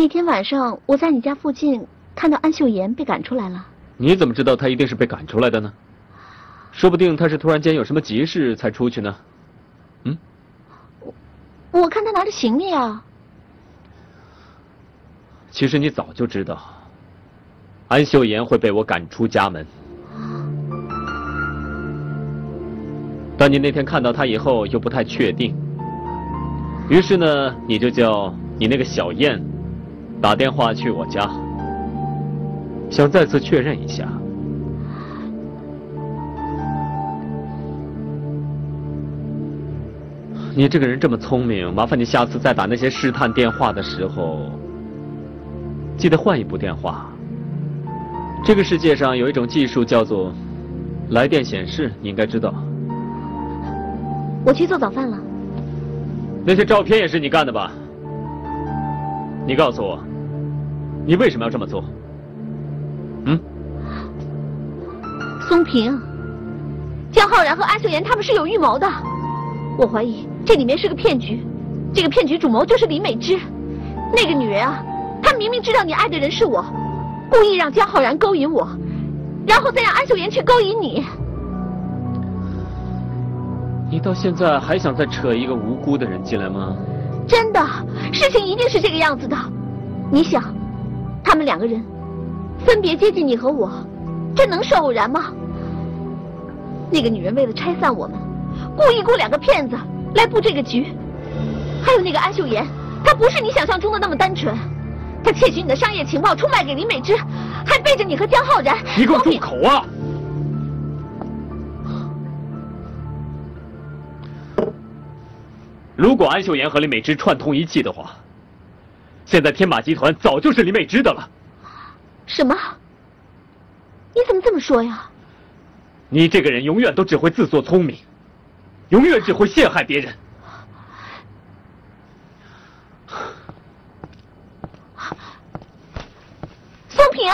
那天晚上我在你家附近看到安秀妍被赶出来了。你怎么知道她一定是被赶出来的呢？说不定她是突然间有什么急事才出去呢。嗯，我我看她拿着行李啊。其实你早就知道，安秀妍会被我赶出家门。但你那天看到她以后又不太确定，于是呢，你就叫你那个小燕打电话去我家，想再次确认一下。你这个人这么聪明，麻烦你下次再打那些试探电话的时候。记得换一部电话。这个世界上有一种技术叫做来电显示，你应该知道。我去做早饭了。那些照片也是你干的吧？你告诉我，你为什么要这么做？嗯？松平、江浩然和安秀妍他们是有预谋的。我怀疑这里面是个骗局，这个骗局主谋就是李美芝，那个女人啊。她明明知道你爱的人是我，故意让江浩然勾引我，然后再让安秀妍去勾引你。你到现在还想再扯一个无辜的人进来吗？真的，事情一定是这个样子的。你想，他们两个人分别接近你和我，这能是偶然吗？那个女人为了拆散我们，故意雇两个骗子来布这个局。还有那个安秀妍，她不是你想象中的那么单纯。她窃取你的商业情报，出卖给林美芝，还背着你和江浩然。你给我住口啊！如果安秀妍和林美芝串通一气的话，现在天马集团早就是林美芝的了。什么？你怎么这么说呀？你这个人永远都只会自作聪明，永远只会陷害别人。宋平。